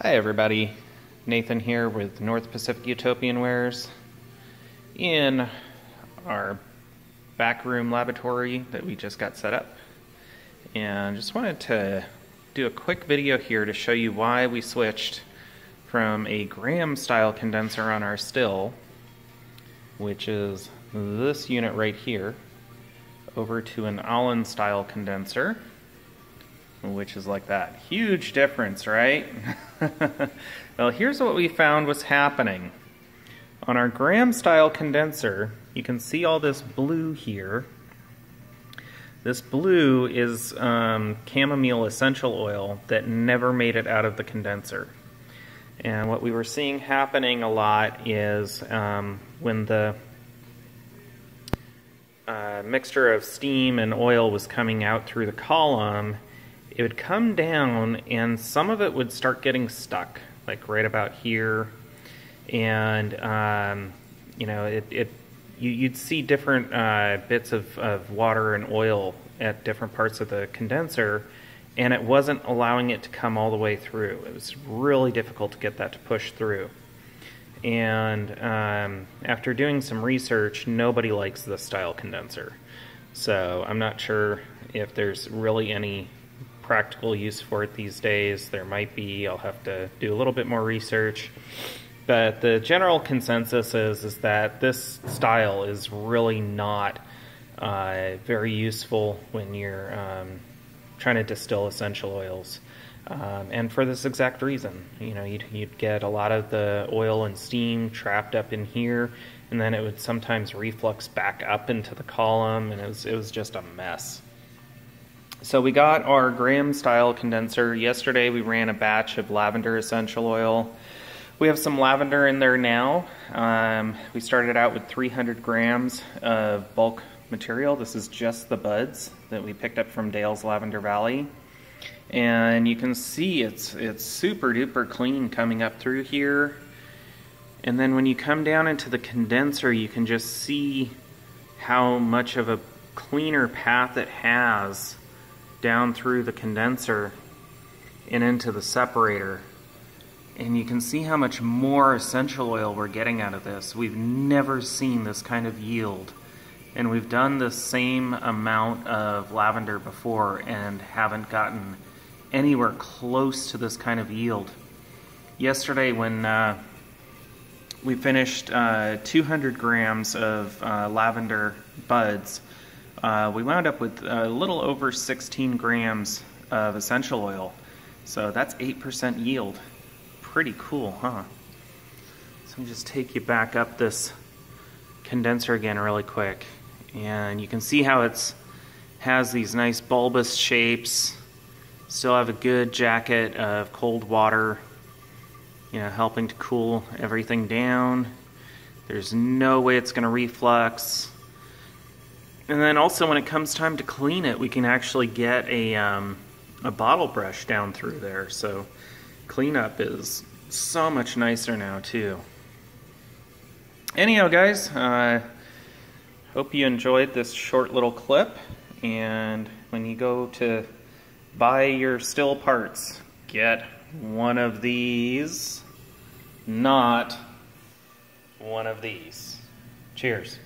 Hi everybody, Nathan here with North Pacific Utopian Wares. In our back room laboratory that we just got set up. And just wanted to do a quick video here to show you why we switched from a Graham style condenser on our still which is this unit right here over to an Allihn style condenser which is like that. Huge difference, right? well, here's what we found was happening. On our Graham style condenser, you can see all this blue here. This blue is um, chamomile essential oil that never made it out of the condenser. And what we were seeing happening a lot is um, when the uh, mixture of steam and oil was coming out through the column, it would come down and some of it would start getting stuck, like right about here. And, um, you know, it, it you, would see different uh, bits of, of water and oil at different parts of the condenser, and it wasn't allowing it to come all the way through. It was really difficult to get that to push through. And um, after doing some research, nobody likes this style condenser. So I'm not sure if there's really any practical use for it these days. There might be. I'll have to do a little bit more research. But the general consensus is, is that this style is really not uh, very useful when you're um, trying to distill essential oils. Um, and for this exact reason, you know, you'd, you'd get a lot of the oil and steam trapped up in here, and then it would sometimes reflux back up into the column, and it was, it was just a mess. So we got our Graham style condenser. Yesterday we ran a batch of lavender essential oil. We have some lavender in there now. Um, we started out with 300 grams of bulk material. This is just the buds that we picked up from Dale's Lavender Valley. And you can see it's, it's super duper clean coming up through here. And then when you come down into the condenser, you can just see how much of a cleaner path it has down through the condenser and into the separator. And you can see how much more essential oil we're getting out of this. We've never seen this kind of yield. And we've done the same amount of lavender before and haven't gotten anywhere close to this kind of yield. Yesterday when uh, we finished uh, 200 grams of uh, lavender buds, uh, we wound up with a little over 16 grams of essential oil. So that's 8% yield. Pretty cool, huh? So let me just take you back up this condenser again really quick. And you can see how it's has these nice bulbous shapes. Still have a good jacket of cold water, you know, helping to cool everything down. There's no way it's going to reflux. And then also when it comes time to clean it, we can actually get a, um, a bottle brush down through there. So cleanup is so much nicer now too. Anyhow guys, uh, hope you enjoyed this short little clip. And when you go to buy your still parts, get one of these, not one of these. Cheers.